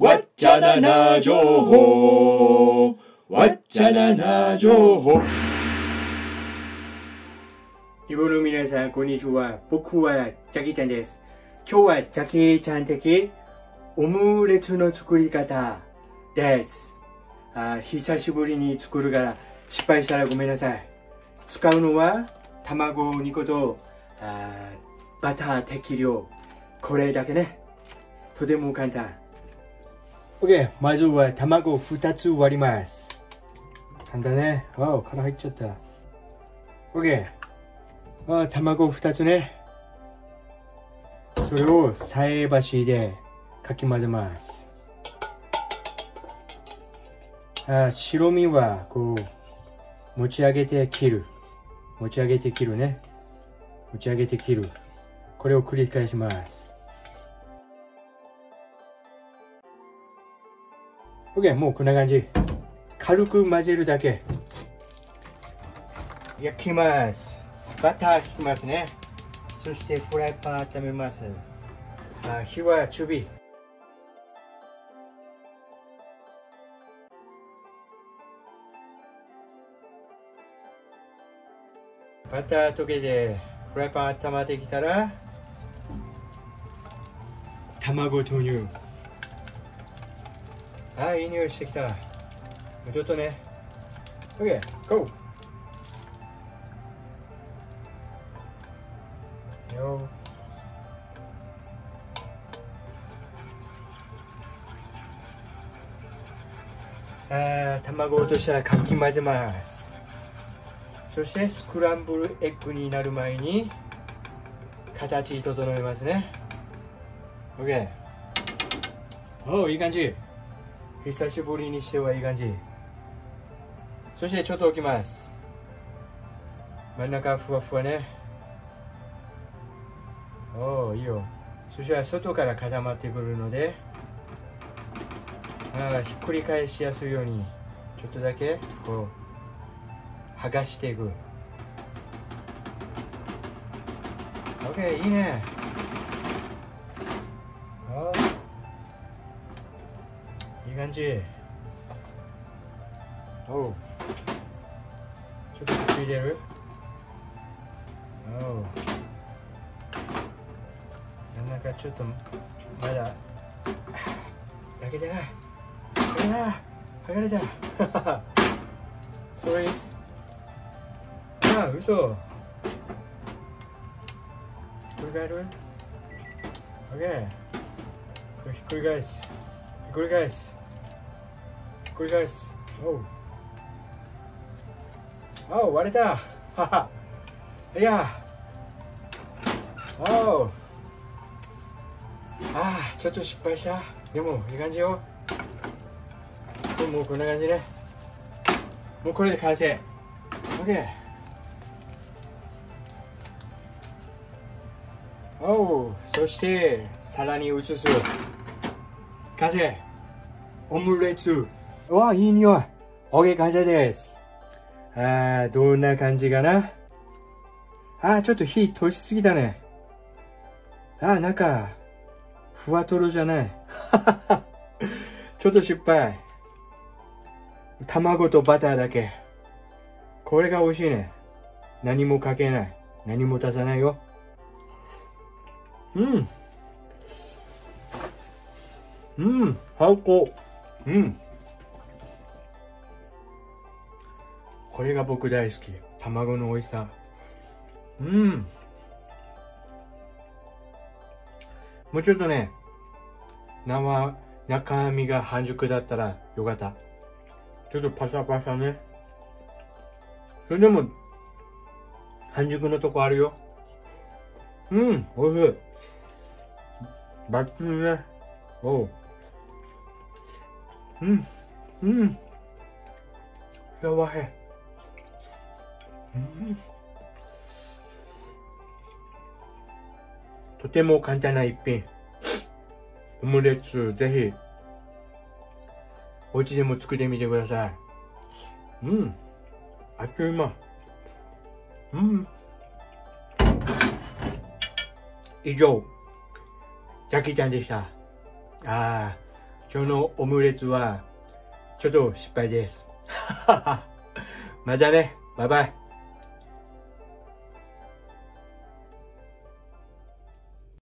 わっちゃなな情報わっちゃなな情報日本の皆さん、こんにちは。僕はジャキちゃんです。今日はジャキちゃん的オムレツの作り方です。あ久しぶりに作るから失敗したらごめんなさい。使うのは卵2個とあバター適量。これだけね。とても簡単。OK。まずは卵2つ割ります。簡単ね。わお、殻入っちゃった。OK。あ卵2つね。それを菜箸でかき混ぜます。あ白身はこう持ち上げて切る。持ち上げて切るね。持ち上げて切る。これを繰り返します。OK、もうこんな感じ。軽く混ぜるだけ。焼きます。バター引きますね。そしてフライパン温めます。あ火は中火。バター溶けてフライパン温まってきたら卵投入あーいい匂いしてきた。もうちょっとね。OK GO よあー卵落としたらかき混ぜます。そしてスクランブルエッグになる前に形整えますね。OK おおいい感じ。久しぶりにしてはいい感じ。そしてちょっと置きます。真ん中ふわふわね。おおいいよ。そしたら外から固まってくるのであひっくり返しやすいようにちょっとだけこう剥がしていく。OK いいね。いい感じ。おう。ちょっとくっついてる？おう。なんかちょっとまだ焼けてない。ああ剥がれた。それああ嘘。これ返る ?OK これひっくり返す。ひっくり返すくり返す。おう。お割れた。はは。いや。おう。ああちょっと失敗した。でもいい感じよ。もうこんな感じね。もうこれで完成。OK おう。そして皿に移す。完成。オムレツ。うわいい匂い。OK 完成です。あーどんな感じかな？あーちょっと火通しすぎたね。あーなんかふわとろじゃない。ちょっと失敗。卵とバターだけ。これが美味しいね。何もかけない。何も足さないよ。うん。うん最高うん。これが僕大好き。卵の美味しさ。うん。もうちょっとね生中身が半熟だったらよかった。ちょっとパサパサね。それでも半熟のとこあるよ。うんおいしい。バッチリね。おう。うんうん。やばい。とても簡単な一品。オムレツぜひ。お家でも作ってみてください。うん。あっという間。うん。以上。ジャッキーちゃんでした。ああ今日のオムレツは、ちょっと失敗です。またね。バイバイ。